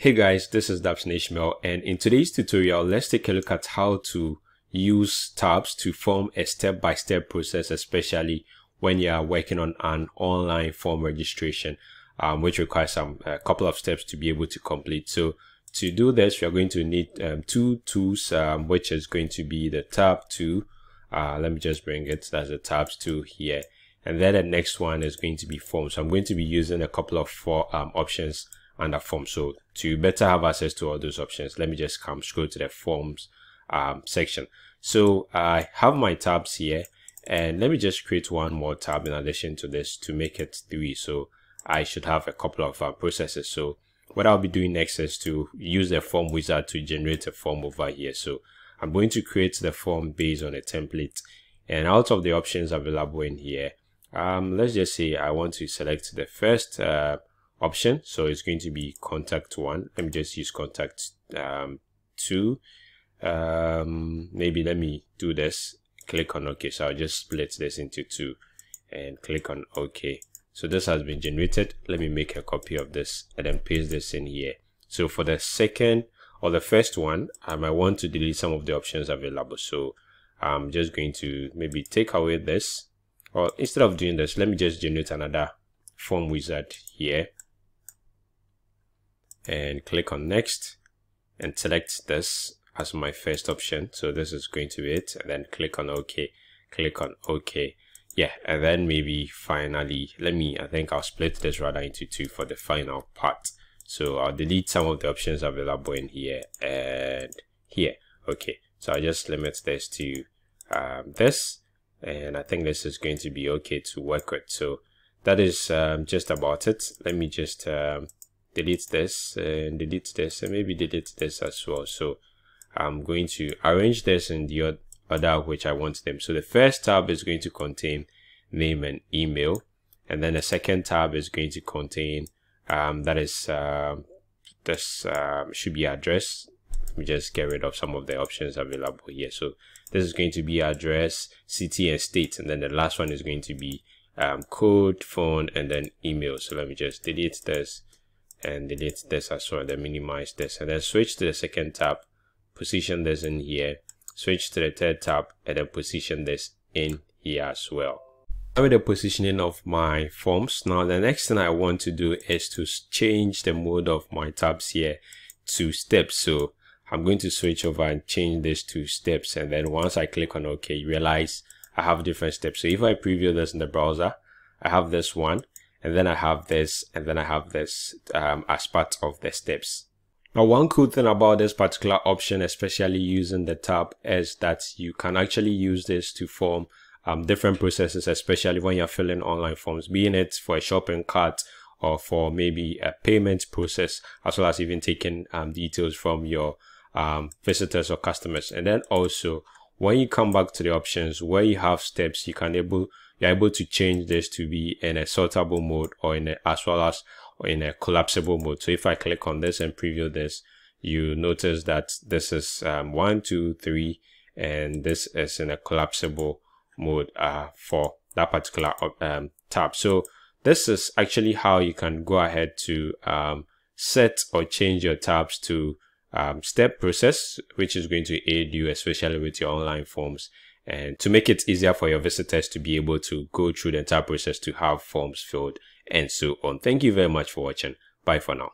Hey guys, this is Dapson Ishmeal and in today's tutorial, let's take a look at how to use tabs to form a step-by-step -step process, especially when you are working on an online form registration, um, which requires some a couple of steps to be able to complete. So to do this, we are going to need um, two tools, um, which is going to be the tab tool. Uh, let me just bring it. That's the tabs tool here. And then the next one is going to be form. So I'm going to be using a couple of four um, options under form. So to better have access to all those options, let me just come scroll to the forms um, section. So I have my tabs here and let me just create one more tab in addition to this to make it three. So I should have a couple of uh, processes. So what I'll be doing next is to use the form wizard to generate a form over here. So I'm going to create the form based on a template and out of the options available in here, um, let's just say I want to select the first uh, option. So it's going to be contact one. Let me just use contact um, two. Um, maybe let me do this. Click on ok so i'll just split this into two and click on ok so this has been generated. Let me make a copy of this and then paste this in here. So for the second or the first one I might want to delete some of the options available. So i'm just going to maybe take away this. Or instead of doing this let me just generate another form wizard here and click on next and select this as my first option. So this is going to be it. And then click on ok. Click on ok. Yeah and then maybe finally let me i think i'll split this rather into two for the final part. So i'll delete some of the options available in here and here. Okay so i just limit this to um, this. And i think this is going to be okay to work with. So that is um, just about it. Let me just um, delete this and delete this and maybe delete this as well. So i'm going to arrange this in the order which i want them. So the first tab is going to contain name and email and then the second tab is going to contain um, that is uh, this uh, should be address. Let me just get rid of some of the options available here. So this is going to be address city and state and then the last one is going to be um, code phone and then email. So let me just delete this and delete this as well then minimize this and then switch to the second tab position this in here switch to the third tab and then position this in here as well. With the positioning of my forms now the next thing i want to do is to change the mode of my tabs here to steps. So i'm going to switch over and change this to steps and then once i click on ok you realize i have different steps. So if i preview this in the browser i have this one and then I have this, and then I have this um, as part of the steps. Now, one cool thing about this particular option, especially using the tab, is that you can actually use this to form um, different processes, especially when you're filling online forms, being it for a shopping cart or for maybe a payment process, as well as even taking um, details from your um, visitors or customers. And then also, when you come back to the options where you have steps, you can able you're able to change this to be in a sortable mode or in a, as well as in a collapsible mode. So if I click on this and preview this, you notice that this is um, one, two, three, and this is in a collapsible mode uh, for that particular um, tab. So this is actually how you can go ahead to um, set or change your tabs to um, step process, which is going to aid you, especially with your online forms and to make it easier for your visitors to be able to go through the entire process to have forms filled and so on. Thank you very much for watching. Bye for now.